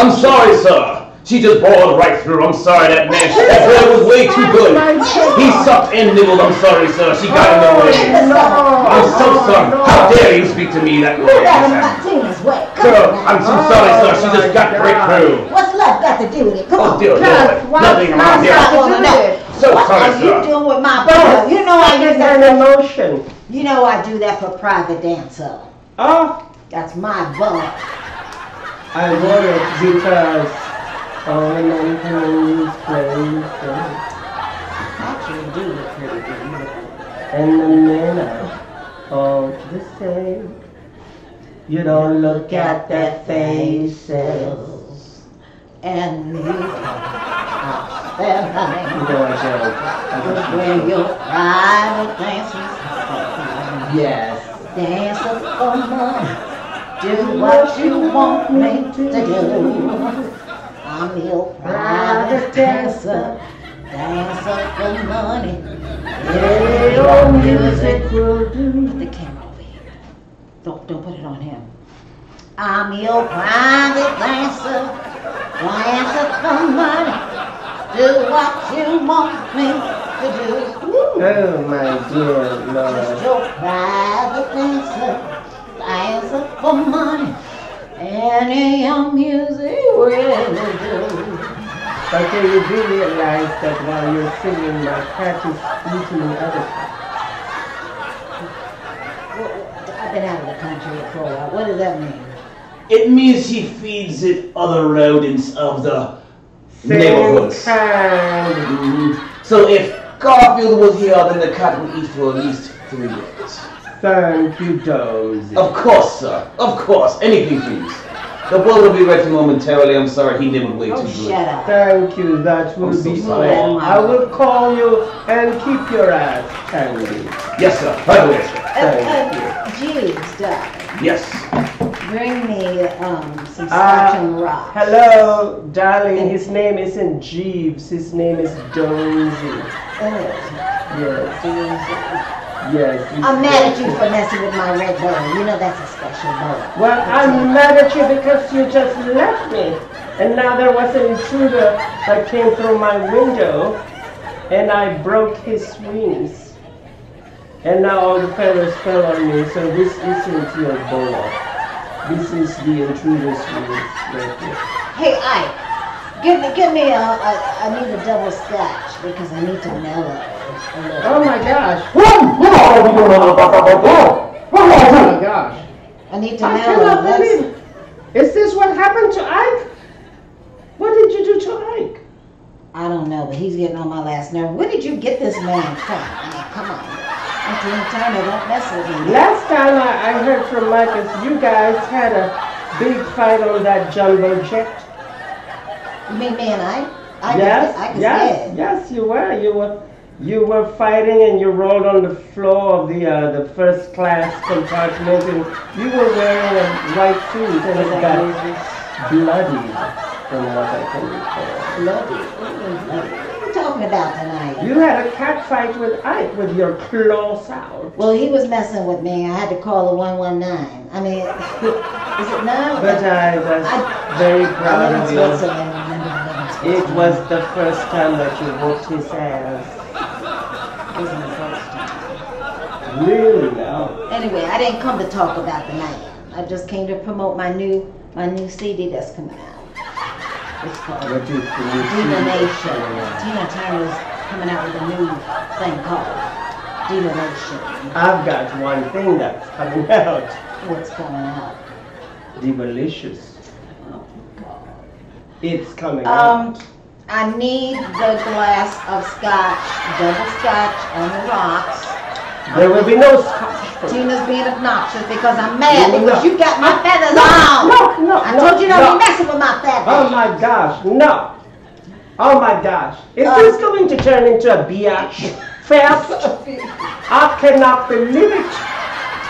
I'm sorry, sir. She just bored right through. I'm sorry, that man. That girl was way too good. He sucked and nibbled. I'm sorry, sir. She got in the oh, way. I'm so sorry. How dare you speak to me that way? You got in my Tina's way. Come Sir, on. I'm so sorry, sir. She just oh, got right through. What's love got to do with it? Come Oh, on. dear Cuz, Lord. Nothing why around stop here. I wanna know. So what sorry, are you sir. doing with my brother? You know I use It's an that. emotion. You know I do that for private dancer. Oh, ah. That's my bum. I wore it because all the men can use clothes Actually, you do look pretty good. and the men are all the same. You don't look at their faces. And you out there, honey. No, I don't. I Just don't. your private dances. Yes. Dance for money. Do what you want me to do. I'm your private dancer. Dancer for money. Any old music will do. Put do. the camera over here. Don't, don't put it on him. I'm your private dancer. Dancer for money. Do what you want me to do. Oh my dear Just Lord. your private dancer. Dancer for money. Any young music will do. Okay, you do realize that while you're singing, my cat is eating the other cats. Well, I've been out of the country for a while. What does that mean? It means he feeds it other rodents of the Same neighborhoods. kind. Mhm. So if Garfield was here, then the cat would eat for at least three days. Thank you, Dozy. Of course, sir. Of course. Anything, please. The boy will be ready momentarily. I'm sorry, he nibbled way Oh, too good. shut up. Thank you, that will I'm so be sorry. all. I will call you and keep your ass candy. Yes, sir. Right away, sir. Thank you. Uh, uh, Jeeves, darling, Yes. bring me um, some Uh, scotch and rock. Hello, darling. His name isn't Jeeves. His name is Dozy. Oh, Yes, Jeeves. Yes. I'm mad at you for messing with my red bow. You know that's a special bow. Well, I'm mad at you because you just left me. And now there was an intruder that came through my window and I broke his wings. And now all the feathers fell on me, so this isn't your boa. This is the intruder's wings right here. Hey, Ike, give me, give me a, a, I need a double scotch because I need to mellow. Oh my gosh. Oh my gosh. I need to I mellow. cannot That's, believe. Is this what happened to Ike? What did you do to Ike? I don't know, but he's getting on my last nerve. Where did you get this man from? I mean, come on. Until Turner, don't mess with me. Last time I, I heard from Marcus, you guys had a big fight on that jumbo jet. You mean me and I? I yes, I was yes, yes, you were. You were, you were fighting, and you rolled on the floor of the uh, the first class compartment, and you were wearing a white suit, and it got bloody, from what I can recall. Bloody. What are you talking about tonight? You had a cat fight with Ike with your claws out. Well, he was messing with me. I had to call the 119. I mean, is it now? But I was I- very proud of you. Switzerland. Remember, I live in It was the first time that you whooped his ass. Wasn't the first time. Really now? Anyway, I didn't come to talk about the night. I just came to promote my new my new CD that's coming out. It's called What is the new Diva CD? Nation. Tina Turner's coming out with a new thing called Diva Nation. I've got one thing that's coming out. What's coming out? Divalicious. Oh, God. It's coming um, out. Um, I need the glass of scotch, double scotch on the rocks. There will be no scotch for. Tina's being obnoxious because I'm mad No. because you got my feathers No, on. no, no, I no, told you not no. to be messing with my feathers. Oh my gosh, no. Oh my gosh. Is Uh, this going to turn into a biatch fest? I cannot believe it.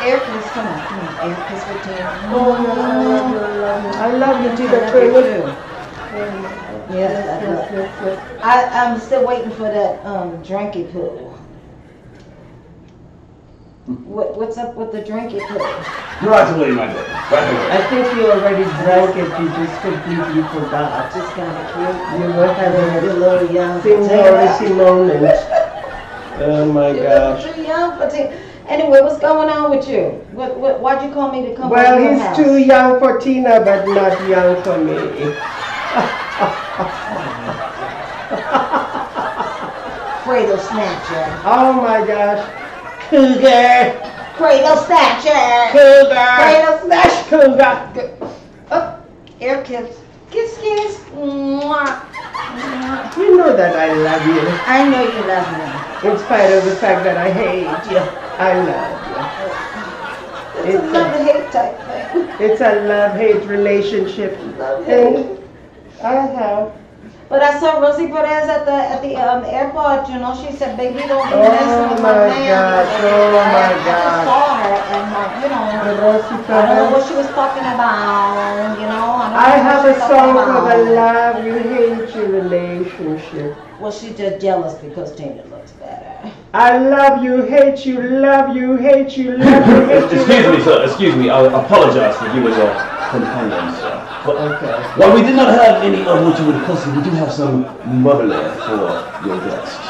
Air kiss, come on, come on, air kiss with Tina. Oh, I love you, I love you Turner. too. Yes, I love- I, I'm still waiting for that um, drinky pool. What, what's up with the drink you took? Right away, my dear. I think you already drank it, you just completely forgot. Just kind of cute. You were having You a little young seniority moment. Oh my You gosh. little too young for teen. Anyway, what's going on with you? What, what, why'd you call me to come Well, over he's house? too young for Tina, but not young for me. Cradle snatcher. Oh my gosh. Cougar! Cradle snatcher. Cougar! Cradle snatcher. Cougar! Oh, air kiss. Kiss, kiss. Mwah. Mwah. You know that I love you. I know you love me. In spite of the fact that I hate you. I love It's It's a- love-hate type thing. It's a love-hate relationship. Love hate. And I have. But I saw Rosie Perez at the at the um, airport. You know, she said, "Baby, don't be Oh messing with my, my man." gosh, oh I, my I just saw her, and uh, you know, Rosie I don't know what she was talking about. You know, I don't I know have a song talking for the love you hate you relationship. Well, she's just jealous because Tina looks better. I love you, hate you, love you, hate you, love you, hate you. Excuse me, sir. Excuse me. I apologize for you and your companion, sir. But Okay. while we did not have any of what you would consider, we do have some bubbly for your guest.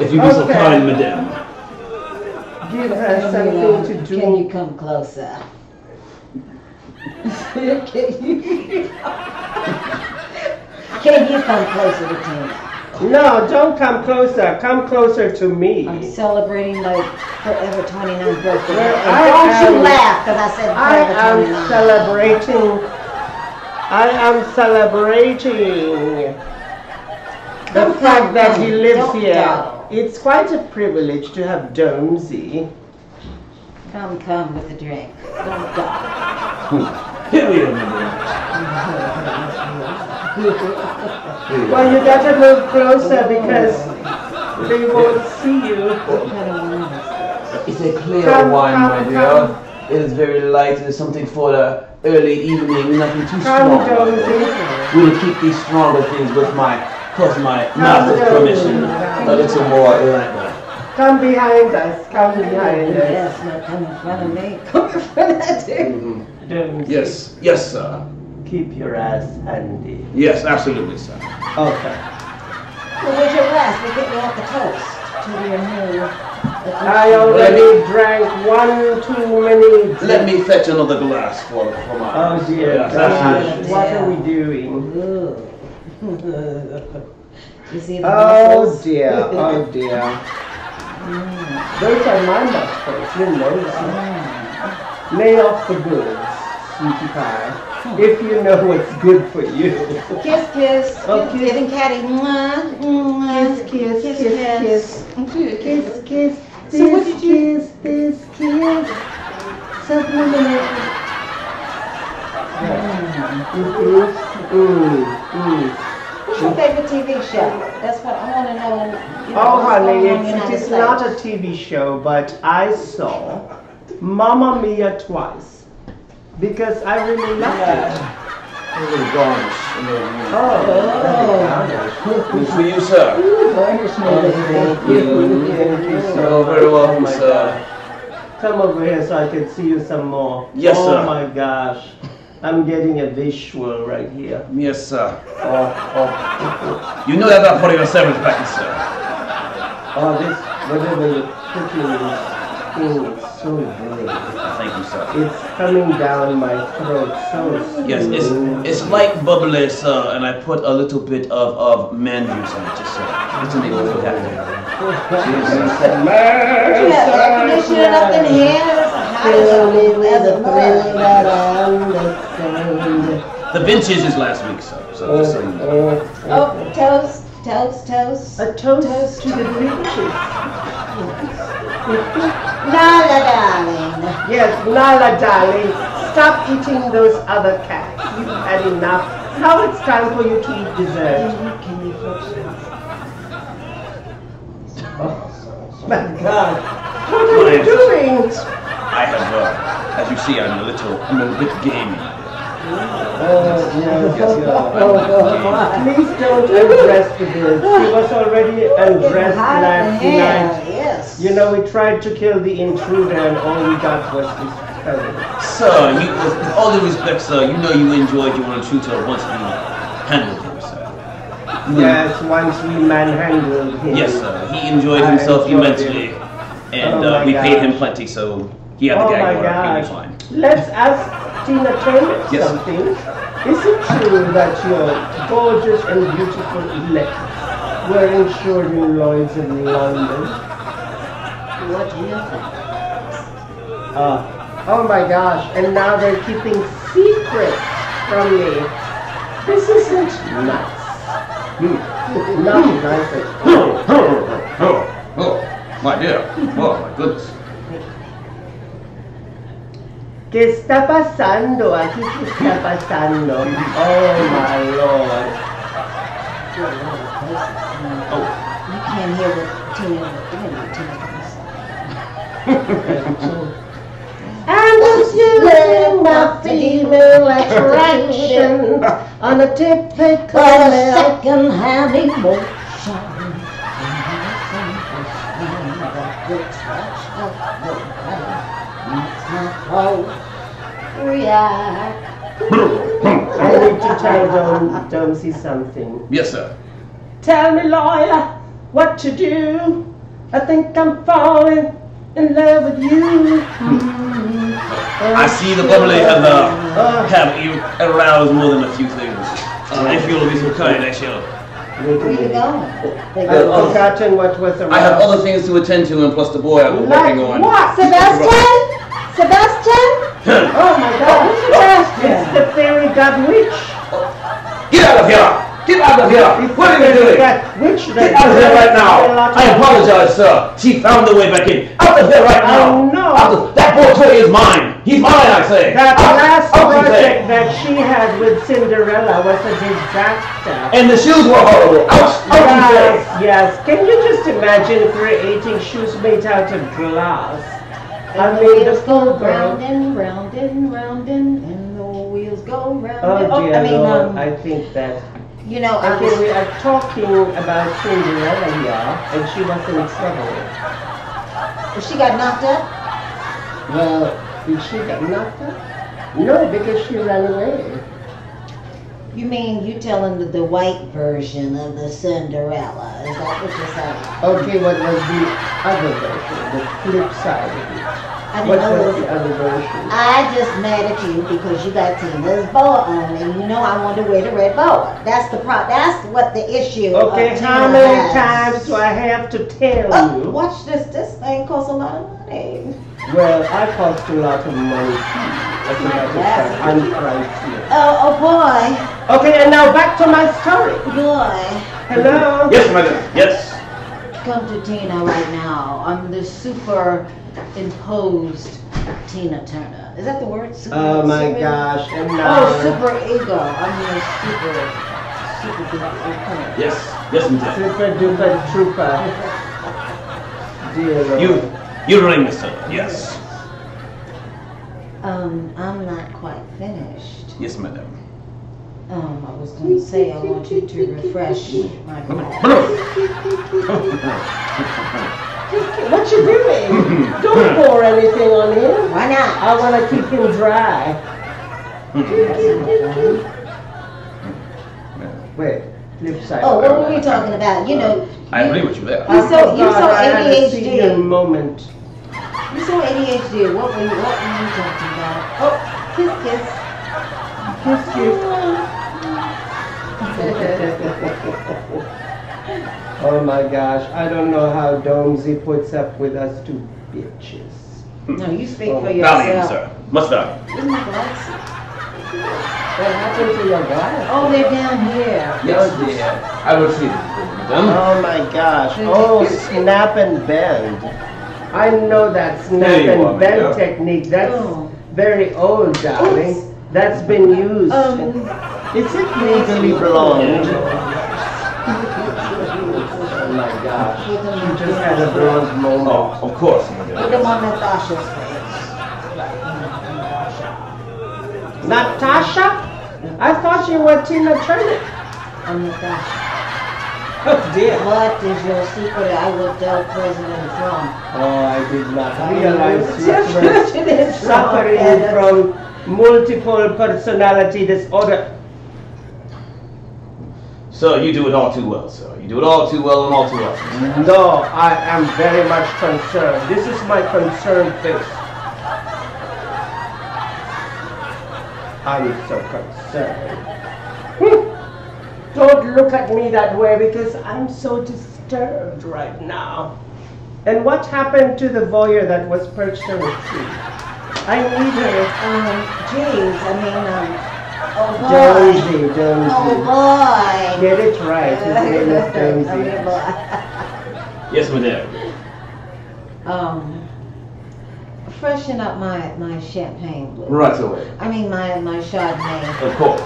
If you be so kind, madame. Give her something to do. Can you come closer? Can you? Can you come closer to Tina? No, don't come closer. Come closer to me. I'm celebrating my forever 29th birthday. Well, And I don't you laugh because I said forever I am 29. celebrating. I am celebrating the Come, fact come, that he lives here. go. It's quite a privilege to have Domesy. Come, come with the drink. Don't die. Here we are. Well, you gotta move closer because they won't see you. It's a clear Come, wine, come, my dear. come. It is very light. It is something for the early evening. Nothing too strong. We will keep these stronger things with my, plus my master's permission. A little more like that. Come behind us. Come behind us. Yes, come in front of me. Come in front of that dude. Domesy. Yes, yes, sir. Keep your ass handy. Yes, absolutely, sir. Okay. Well, where's your glass? We get you off the toast to your new. I already drank one too many. Let me fetch another glass for, for my. Oh dear Yes, God, what are we doing? You see the Oh muscles? dear, oh dear. Mm. Those are my muscles, you know that. Lay off the goods, sweetie pie. If you know what's good for you. Kiss, kiss. Oh, Kiss, kiss. Getting catty. Mwah, mwah. Kiss, kiss, kiss, kiss. Kiss, kiss, mm-hmm, So what this did you- kiss, this kiss. Subliminal. Mm, mm, mm. What's your favorite TV show? That's what I want to know. You know Oh, what's honey, going on in the it's, it not a TV show, but I saw Mamma Mia twice because I really loved it. Garnish. a little- Oh, Good for you, sir. Garnish oh, thank you, thank you so You're very welcome, Oh sir. gosh. Come over here so I can see you some more. Yes, oh, sir. Oh my gosh, I'm getting a visual right here. Yes, sir. Oh, oh, You know that I'm part of your severance package, sir. oh, this whatever you're cooking is thing is so good. Thank you, sir. It's coming down my throat so smooth. Yes, it's smooth. it's light bubbly, sir, and I put a little bit of, of man juice on it, just so, just to make me feel happy. You have air conditioning up in here. It's hot Fill me as with a a mud. thrill that The vintage is last week, sir. So just so you know. Oh, toast, toast, toast. A toast, Toast. to the riches. Lala, darling. Yes, Lala, darling, stop eating those other cats. You've had enough. Now it's time for you to eat dessert. Can you fix Oh, my God. What are you doing? I have, uh, as you see, I'm a little, I'm a bit gamey. Oh, Yes, yeah. Please don't undress the bird. She was already undressed hot last night. Yes. You know, we tried to kill the intruder and all we got was this fellow. Sir, you, with all due respect, sir, you know you enjoyed your intruder once we handled him, sir. You- Yes, once we manhandled him. Yes, sir. He enjoyed I himself enjoyed immensely. And Oh uh, we paid him plenty, so he had the Oh gag order. Be gosh. fine. Let's ask Tina Turner Yes. something. Is it true that your gorgeous and beautiful elect were insured in Lloyd's in London? What do you think? Uh, oh my gosh, and now they're keeping secrets from me. This isn't nice. Hmm. Not hmm. nice at hmm. all. oh, oh, my dear. Oh, my goodness. ¿Qué está pasando? Aquí qué está pasando. Oh my lord. Oh, You can't hear what Tina, you know, Tina can say. I'm pursuing my female attraction on a typical But a second-hand emotion. React. I need to tell Dom, Domsy something. yes, sir. Tell me, lawyer, what to do. I think I'm falling in love with you. I see the bubbly have, uh, have you aroused more than a few things. Uh, if you'll be so kind, I shall. Where you going? I've forgotten what was around. I have other things to attend to, and plus the boy I'm Like working on. what? Sebastian? Sebastian? Oh my God! It's the fairy god witch. Get out of here! Get out of here! What are you doing? Witch Get out of here right now! I apologize, sir. She found the way back in. Out of here right now! Oh, no. Of- that boy toy is mine. He's mine, I say. That Out- last out, project that she had with Cinderella was a disaster. And the shoes were horrible. Out! Out. Yes, yes. Can you just imagine creating shoes made out of glass? I And the wheels go full round and round and round and, and the wheels go round Oh and, dear I mean, Lord, um, I think that. you know, I Okay, was, we are talking about Cinderella here, and she was in trouble. she got knocked up? Well, did she get knocked up? No, because she ran away. You mean you telling the, the white version of the Cinderella? Is that what you're saying? Okay, what was the other version, the flip side of it? I What know the other version? I just mad at you because you got Tina's boa on, and you know I want to wear the red boa. That's the pro. That's what the issue. Okay, of how many has. times do I have to tell Oh, you? watch this. This thing costs a lot of money. Well, I cost a lot of money too. As a matter of fact, I'm pricey. Oh, oh boy, Okay, and now back to my story. boy. Hello? Yes, madam. Yes. Come to Tina right now. I'm the super imposed Tina Turner. Is that the word? Super, Oh my super- gosh, and now. Oh, super ego. I'm the super, super duper ego. Yes. Yes, madam. Super duper trooper. Dear Lord. You, you ring, sir. Yes. Um, I'm not quite finished. Yes, madam. Um, I was gonna say I want you to refresh my glass. What you doing? Don't pour anything on him. Why not? I want to keep him dry. Wait, flip side. Oh, what were we talking about? You know, I agree with you there. You so- oh, you so God, I had a senior moment. you saw ADHD. What were you, what were you talking about? Oh, kiss, kiss. Kiss you. oh my gosh, I don't know how Domsy puts up with us two bitches. No, you speak Oh, for Valium, yourself. sir. Must value. Where's my glasses? What happened to your glass? Oh, they're down here. Yes, dear. I will see you, madam. Oh my gosh. Oh, snap and bend. I know that snap and are, bend yeah. technique. That's Oh. very old, darling. That's been used. Um, Is it legally blonde? My gosh. Put them You just had a blonde moment. Oh, of course, Put madam. them on Natasha's face. Natasha? I thought you were Tina Turner. On Natasha. Oh dear. What is your secret? I will tell President Trump. Oh, I did not I realize will you were President Trump. suffering from multiple personality disorder. Sir, you do it all too well, sir. You do it all too well and all too often. No, I am very much concerned. This is my concerned face. I'm so concerned. Don't look at me that way because I'm so disturbed right now. And what happened to the voyeur that was perched on the tree? I need her. Um, James, I mean, um, oh boy. Jonesy, Jonesy. Oh boy. Get it right. His name is Jonesy. boy. Yes, madam. Um, freshen up my, my champagne. Blue. Right away. I mean, my, my Chardonnay. Of course.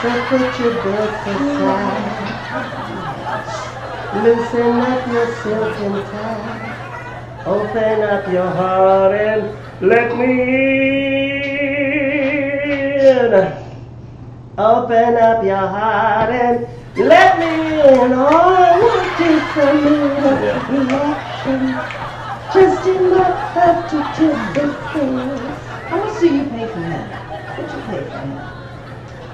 So put your books aside. Loosen up your silken tie. Open up your heart and let me in. Open up your heart and let me in. All I want is a little Yeah. reaction. Just enough love to tip the scales. How much do you pay for him? What'd you pay for him?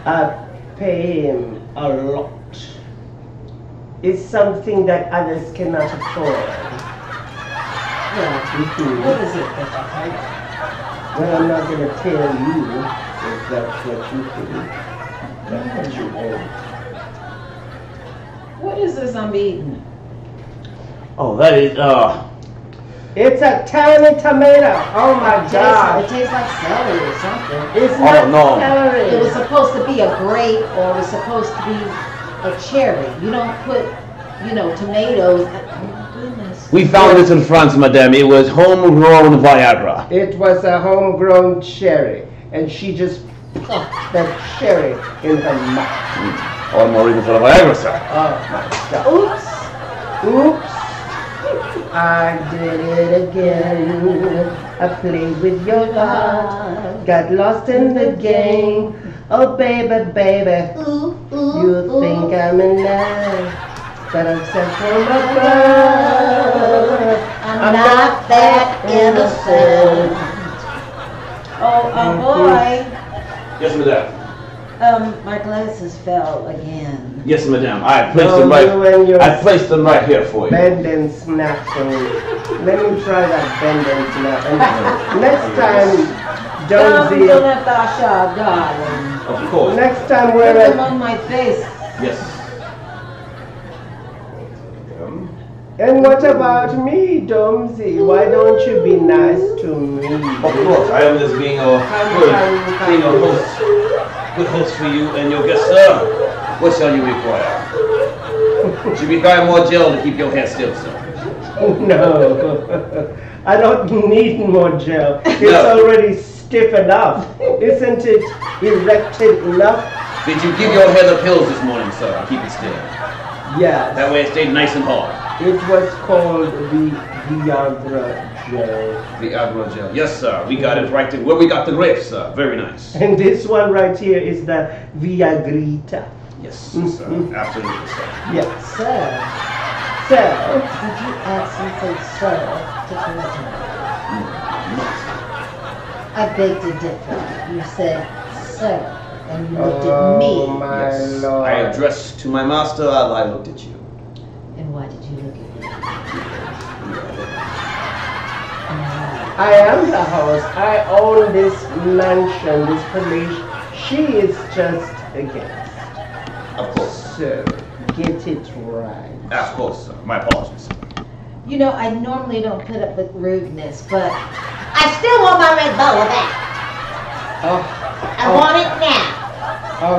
I pay him a lot. It's something that others cannot afford. Yeah. Mhm. What is it that you pay? Well, I'm not gonna tell you if that's what you think. That's what you want. What is this I'm eating? Oh, that is, uh, It's a tiny tomato. Oh my It tastes, god. it tastes like celery or something. It's Oh, not no. celery. It was supposed to be a grape or it was supposed to be a cherry. You don't put, you know, tomatoes. Oh my goodness. we found it in France, madame. It was homegrown Viagra. It was a homegrown cherry, and she just popped Oh, that cherry in her mouth. Hmm. All more reason for the Viagra, sir. Oh my god. Oops. Oops. I did it again. I played with your heart. Got lost in the game. Oh baby, baby. Ooh, ooh, You ooh. think I'm in love. But I'm sent from above. I'm not that innocent. Oh, oh boy. Yes, madame. Um, my glasses fell again. Yes, madame. I placed No, them right. you and your I placed them right here for you. bend and snap thing. Let me try that bend and snap. And next time, Down to Jonesy. Natasha, darling. Of course. Next time Put we're them at on my face. Yes. And what about me, Domsy? Why don't you be nice to me? Of course. I am just being a good, being a host, good host for you and your guest, sir. What shall you require? Should require more gel to keep your hair still, sir. No, I don't need more gel. It's No. already stiff enough. Isn't it erected enough? Did you give your hair the pills this morning, sir? to Keep it still. Yes. That way it stayed nice and hard. It was called the Viagra gel. The Admiral gel. Yes, sir. We got it right there. Where we got the grapes, sir. Very nice. And this one right here is the Viagrita. Yes, sir. Mm-hmm. Absolutely, sir. Yes. Sir. So, Did you actually say sir to Clinton? Mm-hmm. I beg to differ. You said sir, and you looked oh at me. Oh, my Yes. lord. I addressed to my master, I looked at you. And why did you look at me? I am the host. I own this mansion, this place. She is just a guest. Of course. So, get it right. Of course, sir. My apologies. You know, I normally don't put up with rudeness, but I still want my red boa back. Oh, I want oh. it now,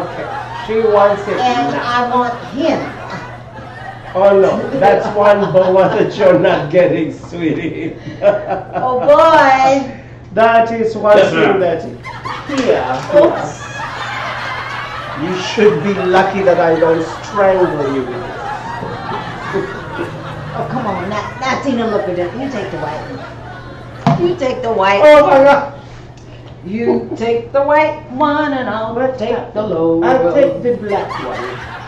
okay. She wants it and now. I want him. Oh no, that's one boa that you're not getting, sweetie. Oh boy. That is one Yes, thing that here, Oops. You should be lucky that I don't strangle you with this. Oh, come on. Now, that's Tina, look at it. You take the white. You take the white. Oh my god! You take the white one and I'll take the low I'll take the black one.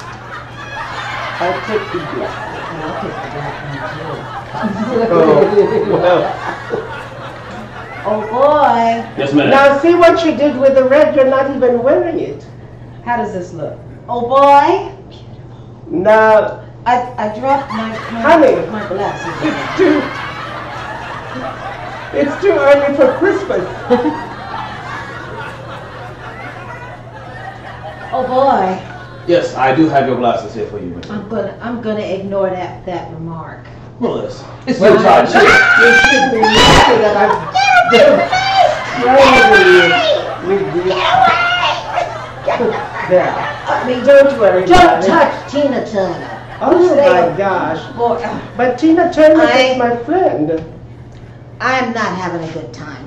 I'll take the black. I'll take the black one Oh, well. too. Oh boy. Yes, ma'am. Now see what you did with the red, you're not even wearing it. How does this look? Oh boy. Now, I, I dropped my, my, Honey. my glasses. it's too, it's too early for Christmas. Oh boy. Yes, I do have your glasses here for you, ma'am. I'm gonna I'm gonna ignore that that remark. Well, it's, it's your time. You should be lucky that I've friendly with you. There. I mean, Don't worry don't about it. touch Tina Turner. Oh Stay- my gosh. Boy, uh, But Tina Turner I- is my friend. I'm not having a good time right now.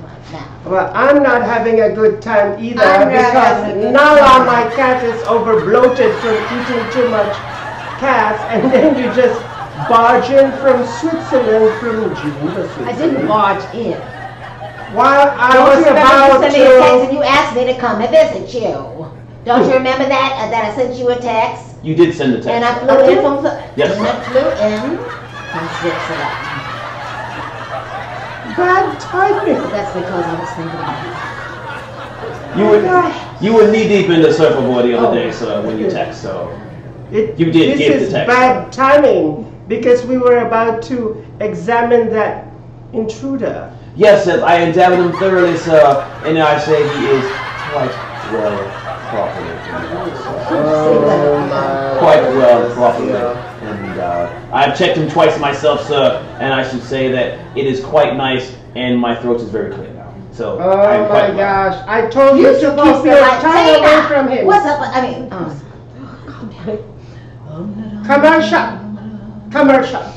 Well, I'm not having a good time either I'm because having a good now time. my cat is over bloated from eating too much cat and then you just barge in from Switzerland, from Geneva, Switzerland. I didn't barge in. While I Don't was you remember about you sent me a text and you asked me to come and visit you? Don't you remember that? Uh, that I sent you a text You did send the text. and I flew in from Yes, and I flew in from Switzerland. Bad timing. That's because I was thinking about You were oh, you were knee deep in the surfboard the other Oh. day, so when you text, so It, You did this give the is bad timing because we were about to examine that intruder. yes, sir, I examined him thoroughly, sir, and I say he is quite well properly. Oh my. Quite well properly, and I've checked him twice myself, sir, and I should say that it is quite nice, and my throat is very clear now. So Oh I'm my quite well. gosh! I told you, You're to supposed keep to your like tongue Tina. away from him. What's up? I mean, oh, Commercial. Commercial.